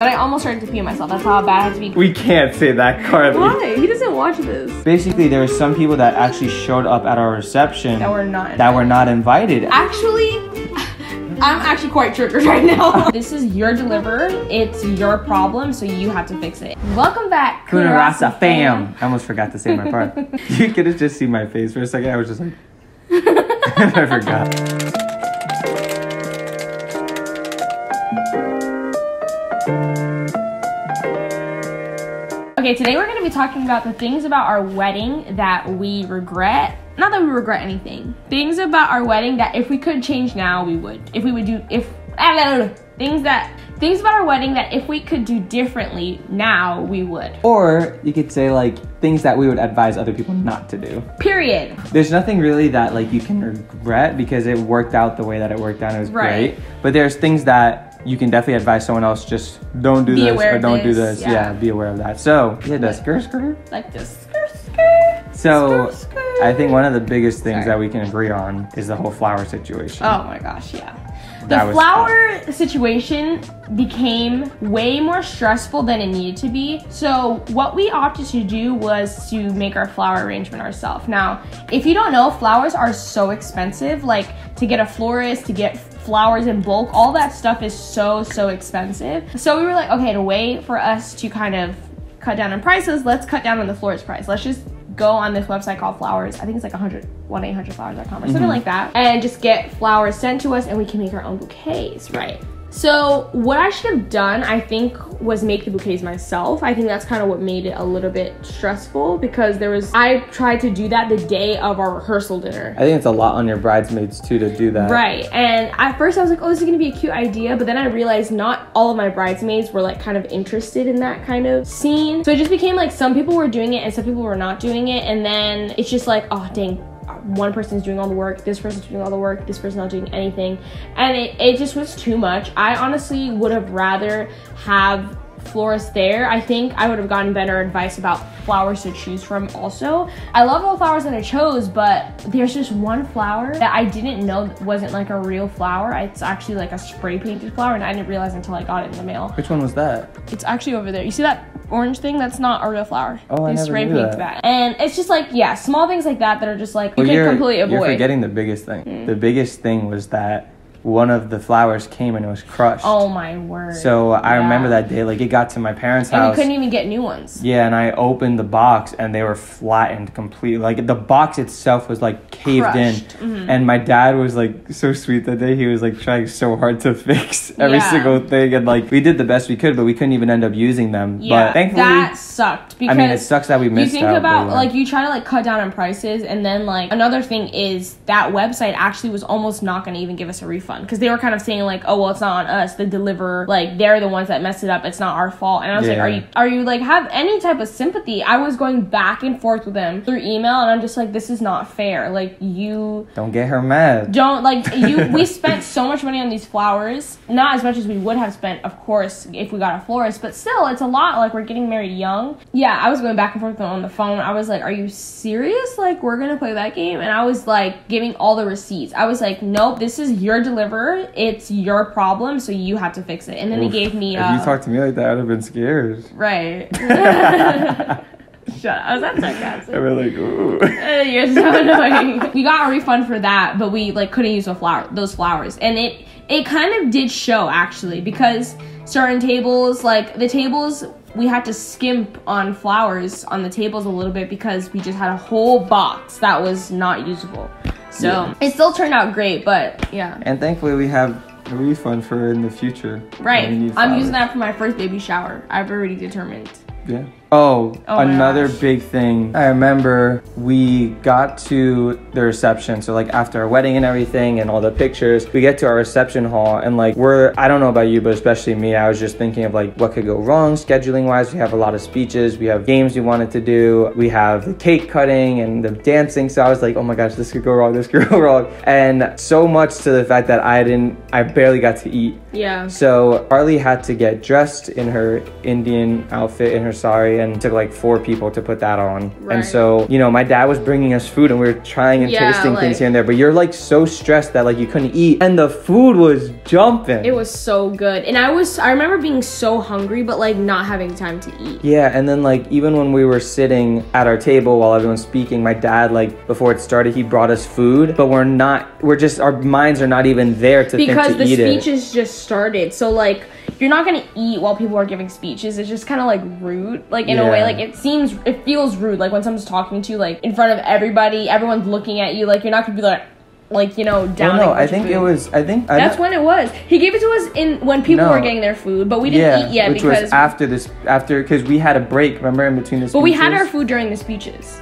But I almost started to pee myself. That's how bad I had to be. We can't say that, Kharli. Why? He doesn't watch this. Basically, there were some people that actually showed up at our reception That were not. that were not invited. Actually, I'm actually quite triggered right now. this is your deliverer. It's your problem, so you have to fix it. Welcome back, Kunarasa fam. I almost forgot to say my part. you could have just seen my face for a second. I was just like, I forgot. Okay, today we're going to be talking about the things about our wedding that we regret. Not that we regret anything. Things about our wedding that if we could change now, we would. If we would do, if, things that, things about our wedding that if we could do differently now, we would. Or you could say like things that we would advise other people not to do. Period. There's nothing really that like you can regret because it worked out the way that it worked out. It was Right. great. But there's things that you can definitely advise someone else just don't do Be this or don't do this, this. yeah. Yeah. be aware of that. So yeah, the skirt skirt. Like this. Skirt, skirt. So Skirt, skirt. I think one of the biggest things Sorry. that we can agree on is the whole flower situation. Oh my gosh, yeah. The flower situation became way more stressful than it needed to be. So, what we opted to do was to make our flower arrangement ourselves. Now, if you don't know, flowers are so expensive. Like, to get a florist, to get flowers in bulk, all that stuff is so, so expensive. So, we were like, okay, to wait for us to kind of cut down on prices, let's cut down on the florist price. Let's just go on this website called Flowers. I think it's like 100, 1-800-flowers.com or something mm-hmm. like that. And just get flowers sent to us and we can make our own bouquets, right? So what I should have done, I think, was make the bouquets myself. I think that's kind of what made it a little bit stressful because there was, I tried to do that the day of our rehearsal dinner. I think it's a lot on your bridesmaids too to do that. Right. And at first I was like, oh, this is gonna be a cute idea. But then I realized not all of my bridesmaids were like kind of interested in that kind of scene. So it just became like some people were doing it and some people were not doing it. And then it's just like, oh, dang. One person's doing all the work, this person's doing all the work, this person's not doing anything. And it, it just was too much. I honestly would have rather have florist there. I think I would have gotten better advice about flowers to choose from also. I love all the flowers that I chose, but there's just one flower that I didn't know wasn't like a real flower. It's actually like a spray painted flower and I didn't realize until I got it in the mail. Which one was that? It's actually over there. You see that orange thing? That's not a real flower. Oh, I they never spray knew paint that. that. And it's just like, yeah, small things like that that are just like you Well, can completely avoid. You're forgetting the biggest thing. Hmm. The biggest thing was that one of the flowers came and it was crushed. oh my word. So I Yeah. remember that day, like it got to my parents' house. And we couldn't even get new ones. Yeah, and I opened the box and they were flattened completely. Like the box itself was like caved Crushed. Mm-hmm. in. And my dad was like so sweet that day. He was like trying so hard to fix every Yeah. single thing. And like we did the best we could, but we couldn't even end up using them. Yeah, but thankfully, that sucked because I mean, it sucks that we you missed think out, but about like you try to like cut down on prices and then like another thing is that website actually was almost not going to even give us a refund because they were kind of saying like oh well it's not on us the deliverer like they're the ones that messed it up. It's not our fault. And i was like are you are you like have any type of sympathy? I was going back and forth with them through email and i'm just like this is not fair. Like you don't get her mad. don't like you we spent so much money on these flowers. Not as much as we would have spent of course if we got a florist but still it's a lot. Like we're getting married young. Yeah i was going back and forth with them on the phone. I was like are you serious? Like we're gonna play that game? And i was like giving all the receipts. I was like nope this is your deliverer it's your problem so you have to fix it and then Oof. they gave me If uh, you talked to me like that, I'd have been scared. right shut up was that sarcastic I'd be like, ooh. uh, You're so annoying. we got a refund for that, but we like couldn't use the flower those flowers. And it it kind of did show actually because certain tables, like the tables we had to skimp on flowers on the tables a little bit because we just had a whole box that was not usable. So Yeah. it still turned out great, but yeah. And thankfully, we have a refund for in the future. Right. when we need I'm using that for my first baby shower. I've already determined. Yeah. Oh, Oh another big thing. I remember we got to the reception. So like after our wedding and everything and all the pictures, we get to our reception hall and like we're I don't know about you, but especially me, I was just thinking of like what could go wrong scheduling wise. We have a lot of speeches, we have games we wanted to do, we have the cake cutting and the dancing. So I was like, oh my gosh, this could go wrong, this could go wrong. And so much to the fact that I didn't I barely got to eat. Yeah. So Kharli had to get dressed in her Indian outfit in her sari and it took like four people to put that on. Right. And so, you know, my dad was bringing us food and we were trying and Yeah, tasting like- things here and there, but you're like so stressed that like you couldn't eat and the food was jumping. It was so good. And I was I remember being so hungry but like not having time to eat. Yeah, and then like even when we were sitting at our table while everyone's speaking, my dad like before it started, he brought us food, but we're not we're just our minds are not even there to Because think the to eat it. speeches just started. So like you're not gonna eat while people are giving speeches. It's just kind of like rude, like in a way. Like it seems, it feels rude. Like when someone's talking to you, like in front of everybody, everyone's looking at you. Like you're not gonna be like, like you know, Well, down. no, I think it was I think I That's when it was. He gave it to us in when people No. were getting their food, but we didn't yeah, eat yet which because. was after this after because we had a break, remember in between the Speeches? but we had our food during the speeches.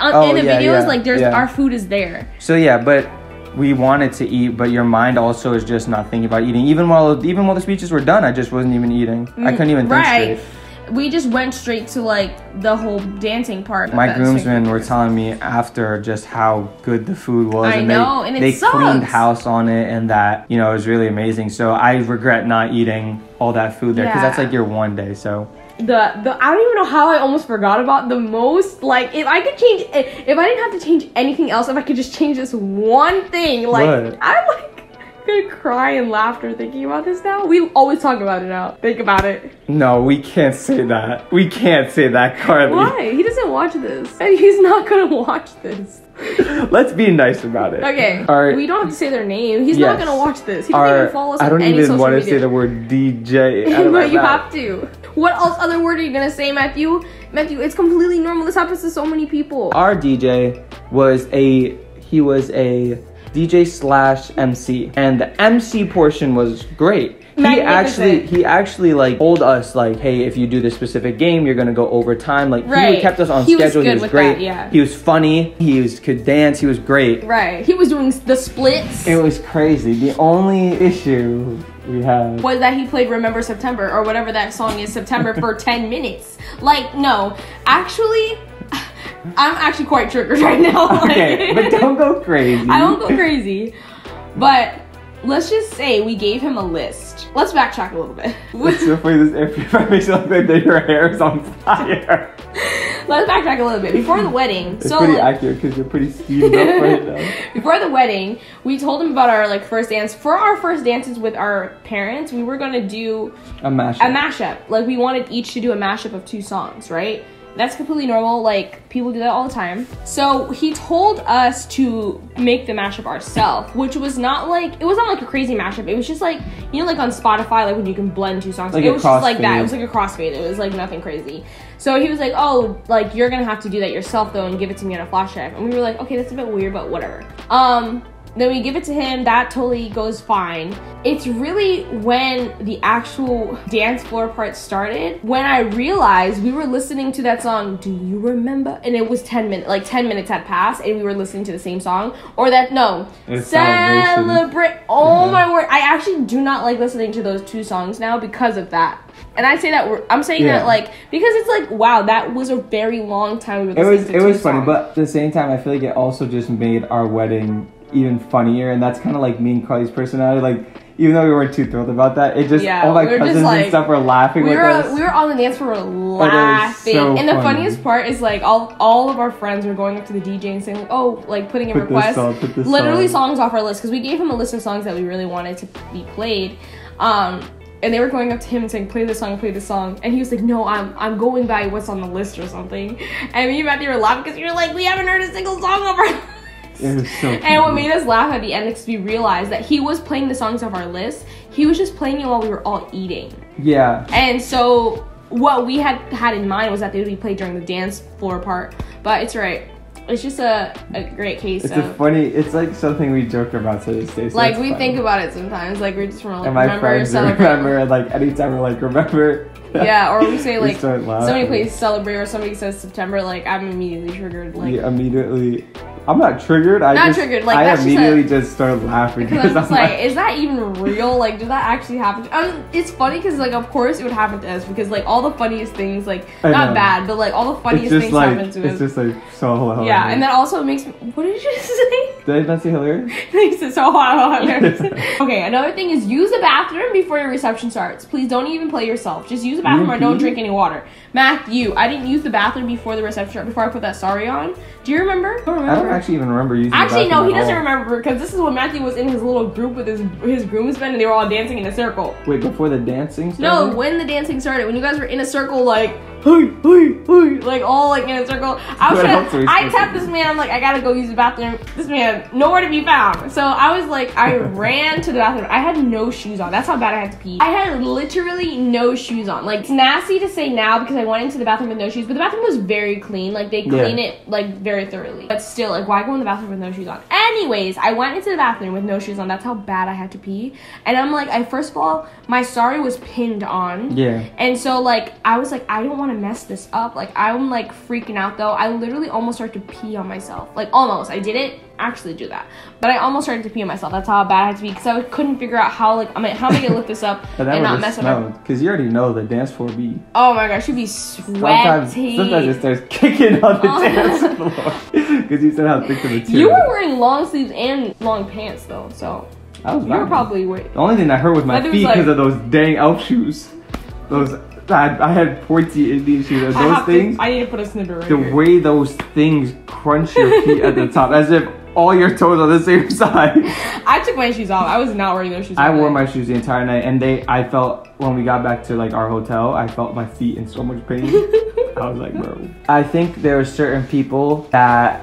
On, Oh, in the yeah, videos, yeah, like there's yeah. our food is there. So yeah, but we wanted to eat, but your mind also is just not thinking about eating. Even while even while the speeches were done, I just wasn't even eating. I couldn't even think Mm, right. straight. We just went straight to like the whole dancing part. My groomsmen were telling me after just how good the food was, I and know, they and they cleaned house on it, and that you know it was really amazing. So I regret not eating all that food there because that's like your one day. So the the I don't even know how I almost forgot about the most. Like if I could change, if I didn't have to change anything else, if I could just change this one thing, like What? I'm like gonna cry in laughter thinking about this now. We always talk about it now. Think about it. no, we can't say that. We can't say that, Kharli. Why? He doesn't watch this. And he's not gonna watch this. Let's be nice about it. Okay. Our, we don't have to say their name. He's not gonna watch this. He doesn't our, even follow us I don't even want to say the word DJ. out of my but you mouth. have to. What else other word are you gonna say, Matthew? Matthew, it's completely normal. This happens to so many people. Our DJ was a he was a DJ slash MC, and the MC portion was great. He actually he actually like told us like, hey, if you do this specific game, you're gonna go overtime. Like Right. he kept us on He was schedule. good he was great. that, yeah. He was funny. He was could dance. He was great. Right. He was doing the splits. It was crazy. The only issue we had was that he played Remember September or whatever that song is, September for 10 minutes. Like, no. Actually, I'm actually quite triggered right now. Like- okay, but don't go crazy. I won't go crazy. But let's just say we gave him a list. Let's backtrack a little bit. Before this, if I makes it look like that your hair is on fire. Let's backtrack a little bit. Before the wedding, It's so pretty like, accurate because you're pretty steamed up right now. before the wedding, we told him about our like first dance. For our first dances with our parents, we were gonna do A mashup. a mashup. Like we wanted each to do a mashup of two songs, right? That's completely normal. Like people do that all the time. So he told us to make the mashup ourselves, which was not like it was not like a crazy mashup. It was just like you know, like on Spotify, like when you can blend two songs. Like it was just like that. It was like a crossfade. It was like nothing crazy. So he was like, "Oh, like you're gonna have to do that yourself though, and give it to me on a flash drive." And we were like, "Okay, that's a bit weird, but whatever." Um, then we give it to him. That totally goes fine. It's really when the actual dance floor part started when I realized we were listening to that song. Do you remember? And it was ten minutes. Like ten minutes had passed, and we were listening to the same song. Or that no, It's celebrate. Oh mm-hmm. my word! I actually do not like listening to those two songs now because of that. And I say that I'm saying Yeah. that like because it's like wow that was a very long time we It was it was funny, but at the same time, I feel like it also just made our wedding even funnier, and that's kind of like me and Kharli's personality. Like even though we weren't too thrilled about that, it just Yeah, all my we cousins like- and stuff were laughing we with were us. we were on the dance floor laughing, so and the funny. funniest part is like all all of our friends were going up to the DJ and saying oh like putting in Put this requests, song, put literally song. songs off our list because we gave him a list of songs that we really wanted to be played. Um, and they were going up to him and saying, "Play this song, play this song," and he was like, "No, I'm I'm going by what's on the list or something." And me and Matthew were laughing because you're like, "We haven't heard a single song of our." It was so. And what made us laugh at the end is we realized that he was playing the songs of our list. He was just playing it while we were all eating. yeah, And so what we had had in mind was that they would be played during the dance floor part. But it's right. It's just a, a great case it's a funny. It's like something we joke about to this day. So like we funny. think about it sometimes. Like we're just from like and my remember celebrate. remember, like anytime we're like remember. Yeah, or we say like start somebody plays celebrate or somebody says September, like I'm immediately triggered. Like we immediately I'm not triggered. I Not just, triggered, like, I that's just immediately just started laughing Because I'm just I'm like, is that even real? Like, did that actually happen? To, Um, it's funny because, like, of course it would happen to us because, like, all the funniest things, like, I not know. bad, but like all the funniest things like happen to it's us. It's just like so hilarious. yeah, and then also it makes me. What did you say? did I not say hilarious? Makes it so hilarious. okay, another thing is use the bathroom before your reception starts. Please don't even play yourself. Just use the bathroom or don't drink any water. Matthew, I didn't use the bathroom before the reception before I put that sari on. Do you remember? I don't remember. I don't actually even remember using. the Actually, no, he doesn't remember because this is when Matthew was in his little group with his his groomsmen and they were all dancing in a circle. Wait, before the dancing No, when the dancing started, when you guys were in a circle, like, hey, hey, hey, like all like in a circle. I was trying, I tapped this man. I'm like, I gotta go use the bathroom. This man nowhere to be found. So I was like, I ran to the bathroom. I had no shoes on. That's how bad I had to pee. I had literally no shoes on. Like it's nasty to say now because I went into the bathroom with no shoes, but the bathroom was very clean. Like they Yeah. clean it like very thoroughly. But still, like, why go in the bathroom with no shoes on? Anyways, I went into the bathroom with no shoes on. That's how bad I had to pee. And I'm like, I first of all, my sari was pinned on. Yeah. And so like I was like I don't want to mess this up. Like I'm like freaking out though. I literally almost started to pee on myself. Like almost. I didn't actually do that, but I almost started to pee on myself. That's how bad I had to be because I couldn't figure out how like I mean how am I gonna lift this up and not mess have up. because you already know the dance floor be. Oh my gosh, you'd be Sometimes, sweaty. sometimes it starts kicking on the dance floor because you said how thick the material. you were wearing long sleeves and long pants though, so I was you were probably wearing. The only thing that hurt was my feet like- because of those dang elf shoes. Those I had, I had pointy Indian shoes. I Those have to- things, I need to put a snipper right the here. way those things crunch your feet at the top, as if all your toes are the same size. I took my shoes off. I was not wearing those shoes. I wore day. my shoes the entire night, and they. I felt when we got back to like our hotel, I felt my feet in so much pain. I was like, bro. I think there are certain people that,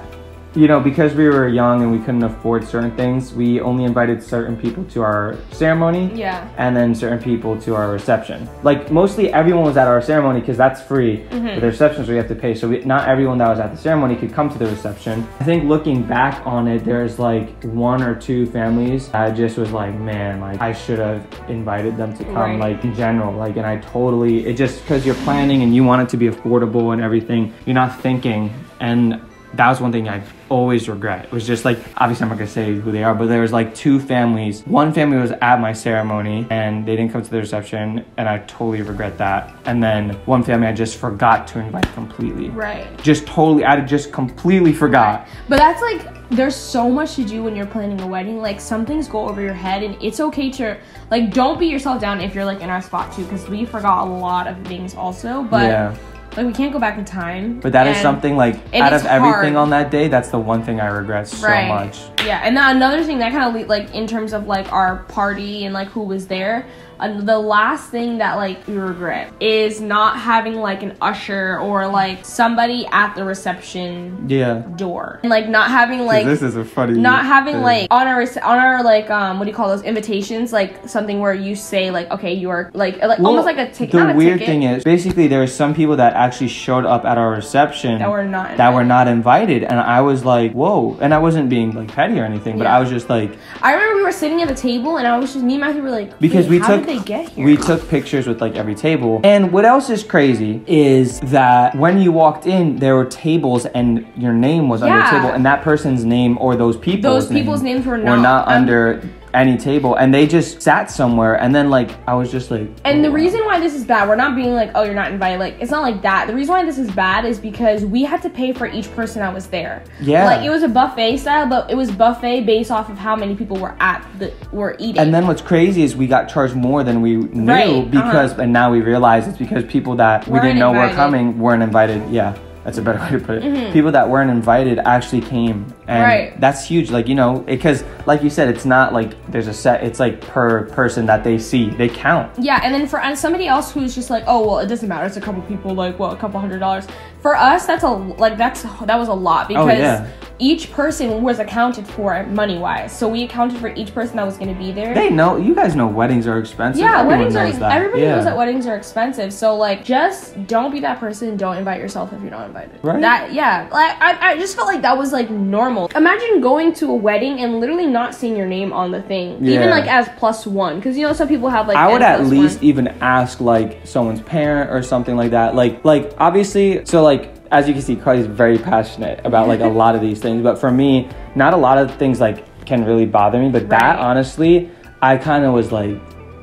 you know, because we were young and we couldn't afford certain things, we only invited certain people to our ceremony. Yeah. and then certain people to our reception. Like mostly everyone was at our ceremony because that's free. Mm-hmm. But the receptions we have to pay, so we, not everyone that was at the ceremony could come to the reception. I think looking back on it, there's like one or two families. I just was like, man, like I should have invited them to come, Right. like in general. Like, and I totally it just because you're planning and you want it to be affordable and everything, you're not thinking and. That was one thing I always regret. It was just like obviously I'm not gonna say who they are, but there was like two families. One family was at my ceremony and they didn't come to the reception, and I totally regret that. And then one family I just forgot to invite completely. Right. Just totally, I just completely forgot. But that's like there's so much to do when you're planning a wedding. Like some things go over your head, and it's okay to like don't beat yourself down if you're like in our spot too, because we forgot a lot of things also. But yeah, like we can't go back in time. but that is something like out of everything hard. on that day, that's the one thing I regret so Right. much. Yeah, and then another thing that kind of like in terms of like our party and like who was there. Uh, the last thing that like we regret is not having like an usher or like somebody at the reception Yeah, door and like not having like this is a funny. not having thing. like on our on our like um what do you call those invitations like something where you say like okay you are like like Well, almost like a ticket The weird ticket, thing is, basically, there were some people that actually showed up at our reception that were not that were invited. not invited, and I was like, "Whoa!" And I wasn't being like petty or anything, but Yeah. I was just like, I remember we were sitting at a table and I was just me and Matthew were like because we took they get here we took pictures with like every table. And what else is crazy is that when you walked in, there were tables and your name was on your Yeah. table, and that person's name or those people's Those people's names were were not- not um, under any table, and they just sat somewhere. And then like I was just like, And oh, the wow. reason why this is bad, we're not being like, oh, you're not invited. Like, it's not like that. The reason why this is bad is because we had to pay for each person that was there. Yeah. Like, it was a buffet style, but it was buffet based off of how many people were at the were eating. And then what's crazy is we got charged more than we knew Right, uh-huh. because, and now we realize it's because people that we Weren't didn't know were coming weren't invited. Yeah, that's a better way to put it. People that weren't invited actually came, and Mm-hmm. Right. that's huge. Like you know, because like you said, it's not like there's a set. It's like per person that they see, they count. Yeah, and then for and somebody else who's just like, oh well, it doesn't matter. It's a couple people, like well, a couple hundred dollars. For us, that's a like that's that was a lot because Oh, yeah. Each person was accounted for money wise. So we accounted for each person that was going to be there. They know. You guys know weddings are expensive. yeah, Everyone weddings are. that. Everybody yeah. knows that weddings are expensive. So like, just don't be that person. Don't invite yourself if you're not invited. Right. That yeah. Like I, I just felt like that was like normal. Imagine going to a wedding and literally not seeing your name on the thing, yeah. even like as plus one, because you know some people have like. I would at least one. even ask like someone's parent or something like that. Like like obviously so like as you can see, Kharli's very passionate about like a lot of these things. But for me, not a lot of things like can really bother me. But that honestly, I kind of was like,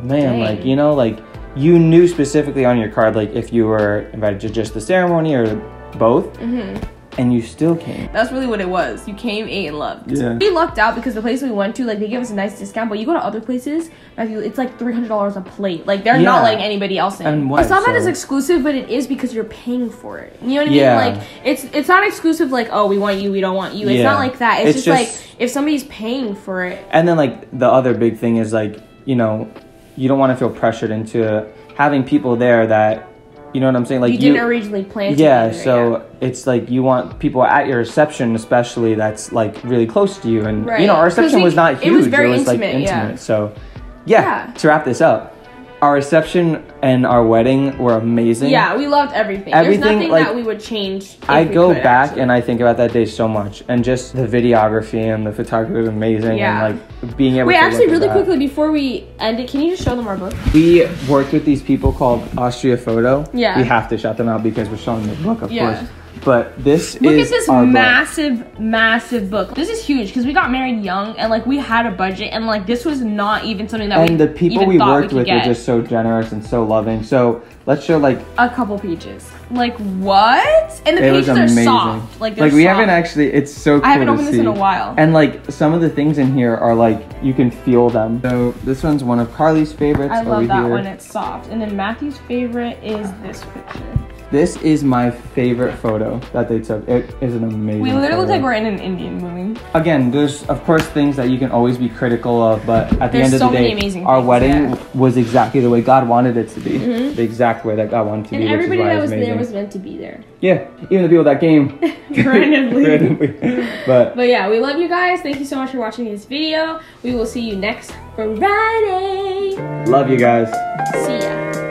man, Dang. like you know, like you knew specifically on your card like if you were invited to just the ceremony or both, Mm-hmm. And you still came. That's really what it was. You came, ate, and loved. Yeah. We lucked out because the place we went to, like, they gave us a nice discount. But you go to other places, Matthew, it's like three hundred dollars a plate. Like, they're not letting anybody else in. And what, It's not that it's exclusive, but it is because you're paying for it. You know what I Yeah. mean? Like, it's it's not exclusive. Like, oh, we want you, we don't want you. It's Yeah. not like that. It's, It's just, just- like if somebody's paying for it. And then like the other big thing is like you know, you don't want to feel pressured into having people there that you know what I'm saying. Like you didn't originally plan. to yeah be there, so it's like you want people at your reception especially that's like really close to you and Right. you know our reception we- was not huge. it was very like intimate, intimate yeah. so yeah, Yeah. to wrap this up our reception and our wedding were amazing Yeah, we loved everything. Everything, There's nothing like, that we would change. I go could, back actually. and I think about that day so much, and just the videography and the photography was amazing, Yeah. and like being able. Wait, to actually, really quickly before we end it, can you just show them our book? We worked with these people called Austriya Photo. Yeah. We have to shout them out because we're showing the book, of Yeah. course. But this Look is at this our book. massive, massive book. This is huge because we got married young and like we had a budget and like this was not even something that we And the people we worked we with get. were just so generous and so loving. So let's show like a couple pages. Like what? And the it pages are soft. Like like we soft. haven't actually. It's so. Cool I haven't to opened this in a while. And like some of the things in here are like you can feel them. So this one's one of Kharli's favorites I love that here. one. It's soft. And then Matthew's favorite is this picture. This is my favorite photo that they took. It is an amazing. We literally look like we're in an Indian movie. Again, there's of course things that you can always be critical of, but at the There's end of so the day, amazing our things, wedding yeah. Was exactly the way God wanted it to be, mm-hmm. the exact way that God wanted it to And be. everybody which is why that it's was there amazing. Was meant to be there. yeah, even the people that came Randomly. randomly. But But yeah, we love you guys. Thank you so much for watching this video. We will see you next Friday. love you guys. See ya.